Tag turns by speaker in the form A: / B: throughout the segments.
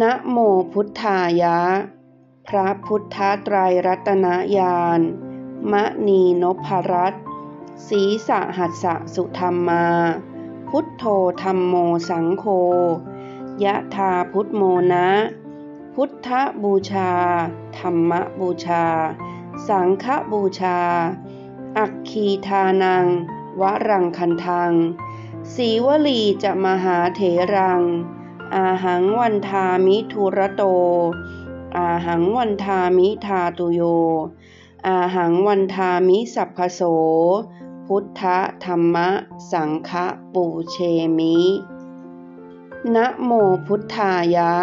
A: นะโมพุทธายะ พระพุทธไตรรัตนญาณมณีนพรัตศีสหัสสะสุธรรมา พุทโธธรรมโมสังโฆยะธาพุทโมนะ พุทธบูชา ธรรมบูชา สังฆบูชา อักคีทานัง วรังคันทังสีวลีจะมหาเถรัง อาหังวันทามิทุระโต อาหังวันทามิทาตุโย อาหังวันทามิสัพพโส พุทธธรรมสังฆปูเชมิ นะโมพุทธายะ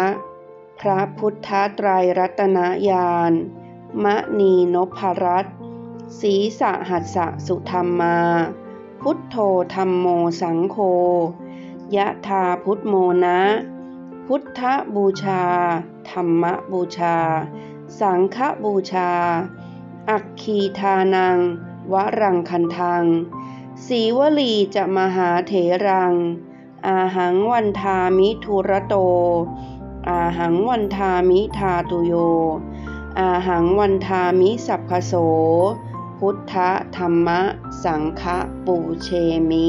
A: พระพุทธไตรรัตนญาณมณีนพรัตศีสหัสสะสุธรรมา พุทโธธรรมโมสังโฆยะธาพุทโมนะ พุทธบูชา ธรรมบูชา สังฆบูชา อักคีทานัง วรังคันทัง สีวลีจะมหาเถรัง อาหังวันทามิทุระโต อาหังวันทามิทาตุโย อาหังวันทามิสัพพโส พุทธธรรมสังฆปูเชมิ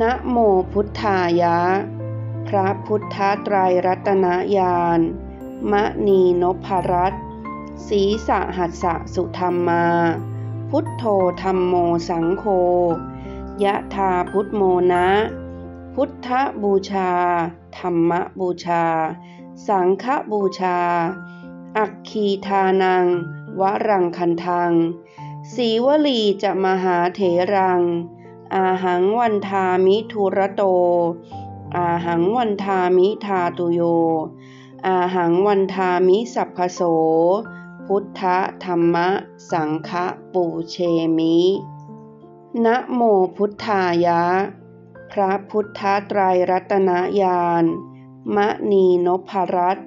A: นะโมพุทธายะ พระพุทธไตรรัตนญาณมณีนพรัตศีสหัสสะสุธรรมา พุทโธธรรมโมสังโฆยะธาพุทโมนะ พุทธบูชา ธรรมบูชา สังฆบูชา อักคีทานัง วรังคันทัง สีวลีจะมหาเถรัง อาหังวันทามิทุระโต อาหังวันทามิทาตุโย อาหังวันทามิสัพพโส พุทธธรรมสังฆปูเชมิ นะโมพุทธายะ พระพุทธไตรรัตนญาณมณีนพรัต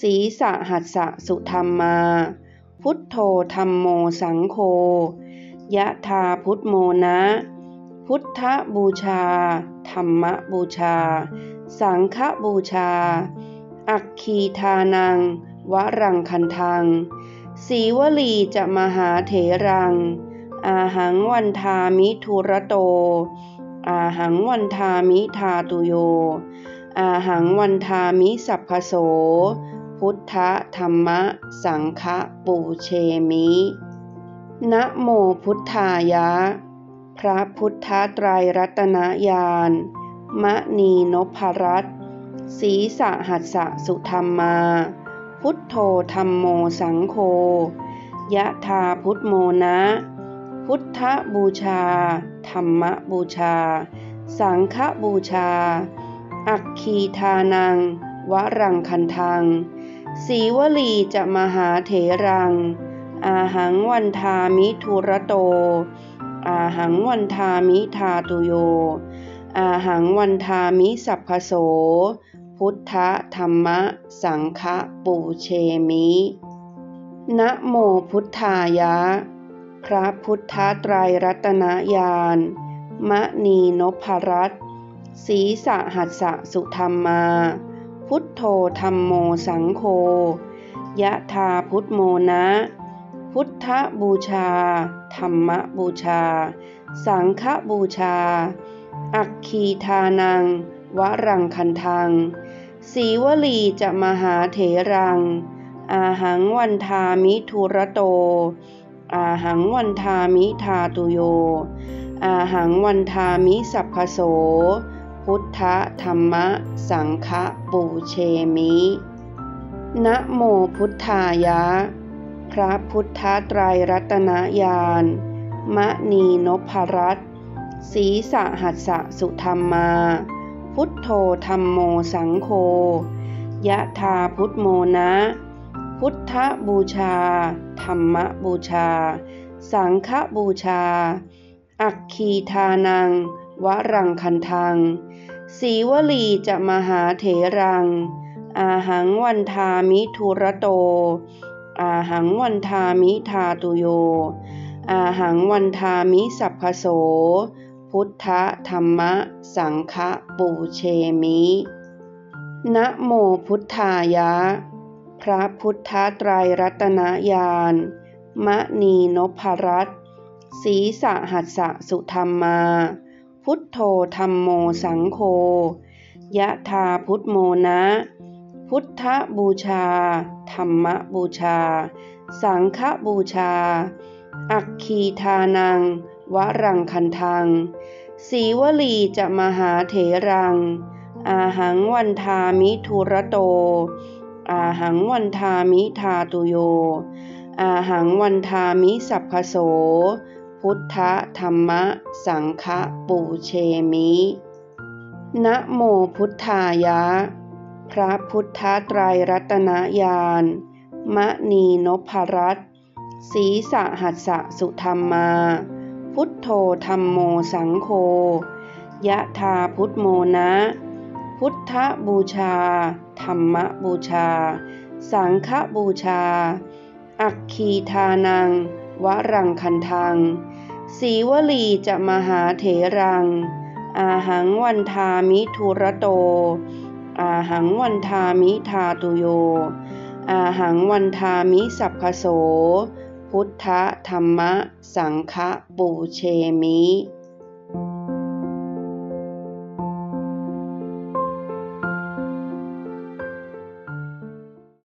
A: ศีสหัสสะสุธรรมา พุทโธธรรมโมสังโฆยะธาพุทโมนะ พุทธบูชา ธรรมบูชา สังฆบูชา อักคีทานัง วรังคันทัง สีวลีจะมหาเถรัง อาหังวันทามิทุระโต อาหังวันทามิทาตุโย อาหังวันทามิสัพพโส พุทธธรรมสังฆปูเชมิ นะโมพุทธายะ พระพุทธไตรรัตนญาณมณีนพรัตศีสหัสสะสุธรรมา พุทโธธรรมโมสังโฆยะธาพุทโมนะ พุทธบูชา ธรรมบูชา สังฆบูชา อักคีทานัง วรังคันทัง สีวลีจะมหาเถรัง อาหังวันทามิทุระโต อาหังวันทามิทาตุโย อาหังวันทามิสัพพโส พุทธธรรมสังฆปูเชมิ นะโมพุทธายะ พระพุทธไตรรัตนญาณมณีนพรัตศีสหัสสะสุธรรมา พุทโธธรรมโมสังโฆยะธาพุทโมนะ พุทธบูชา ธรรมบูชา สังฆบูชา อักคีทานัง วรังคันทัง สีวลีจะมหาเถรัง อาหังวันทามิทุระโต อาหังวันทามิทาตุโย อาหังวันทามิสัพพโส พุทธธรรมสังฆปูเชมิ นะโมพุทธายะ พระพุทธไตรรัตนญาณมณีนพรัตศีสหัสสะสุธรรมา พุทโธธรรมโมสังโฆยะทาพุทโมนะ พุทธบูชา ธรรมบูชา สังฆบูชา อักคีทานัง วรังคันทัง สีวลีจะมหาเถรัง อาหังวันทามิทุระโต อาหังวันทามิทาตุโย อาหังวันทามิสัพพโส พุทธธรรมสังฆปูเชมิ นะโมพุทธายะ พระพุทธไตรรัตนญาณมะนีนพรัตศีสหัสสะสุธรรมา พุทโธธรรมโมสังโฆยะทาพุทโมนะ พุทธบูชา ธรรมบูชา สังฆบูชา อักคีทานัง วรังคันทัง สีวลีจะมหาเถรัง อาหังวันทามิทุระโต อาหังวันทามิทาตุโย อาหังวันทามิสัพพโส พุทธธรรมสังฆปูเชมิ นะโมพุทธายะ พระพุทธไตรรัตนญาณมะนีนพรัตศีสหัสสะสุธรรมา พุทโธธรรมโมสังโฆยะทาพุทโมนะ พุทธบูชา ธรรมบูชา สังฆบูชา อักคีทานัง วรังคันทัง สีวลีจะมหาเถรัง อาหังวันทามิทุระโต อาหังวันทามิทาตุโย อาหังวันทามิสัพพโส พุทธธรรมสังฆปูเชมิ